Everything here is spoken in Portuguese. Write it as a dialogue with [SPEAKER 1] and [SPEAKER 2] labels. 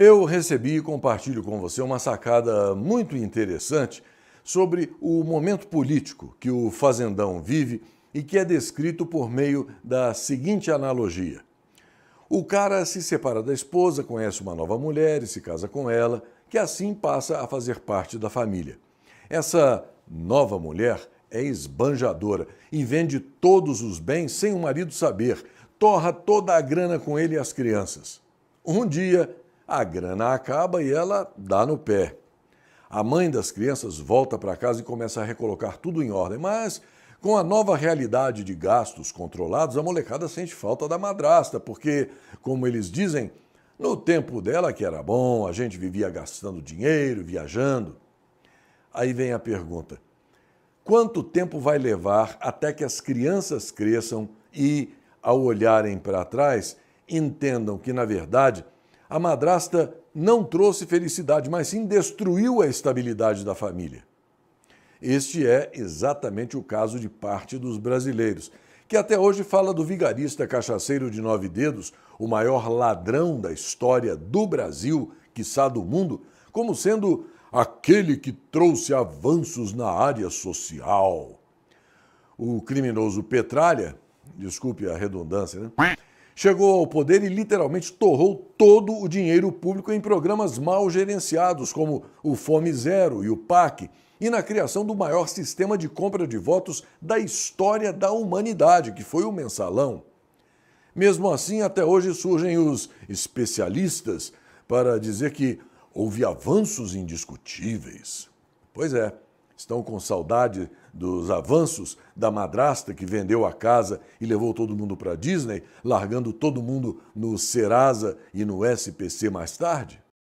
[SPEAKER 1] Eu recebi e compartilho com você uma sacada muito interessante sobre o momento político que o fazendão vive e que é descrito por meio da seguinte analogia. O cara se separa da esposa, conhece uma nova mulher e se casa com ela, que assim passa a fazer parte da família. Essa nova mulher é esbanjadora e vende todos os bens sem o marido saber, torra toda a grana com ele e as crianças. Um dia, a grana acaba e ela dá no pé. A mãe das crianças volta para casa e começa a recolocar tudo em ordem, mas com a nova realidade de gastos controlados, a molecada sente falta da madrasta, porque, como eles dizem, no tempo dela que era bom, a gente vivia gastando dinheiro, viajando. Aí vem a pergunta: quanto tempo vai levar até que as crianças cresçam e, ao olharem para trás, entendam que, na verdade, a madrasta não trouxe felicidade, mas sim destruiu a estabilidade da família. Este é exatamente o caso de parte dos brasileiros, que até hoje fala do vigarista cachaceiro de nove dedos, o maior ladrão da história do Brasil, quiçá do mundo, como sendo aquele que trouxe avanços na área social. O criminoso Petralha, desculpe a redundância, né? Chegou ao poder e literalmente torrou todo o dinheiro público em programas mal gerenciados, como o Fome Zero e o PAC, e na criação do maior sistema de compra de votos da história da humanidade, que foi o mensalão. Mesmo assim, até hoje surgem os especialistas para dizer que houve avanços indiscutíveis. Pois é, estão com saudade dos avanços da madrasta que vendeu a casa e levou todo mundo para Disney, largando todo mundo no Serasa e no SPC mais tarde?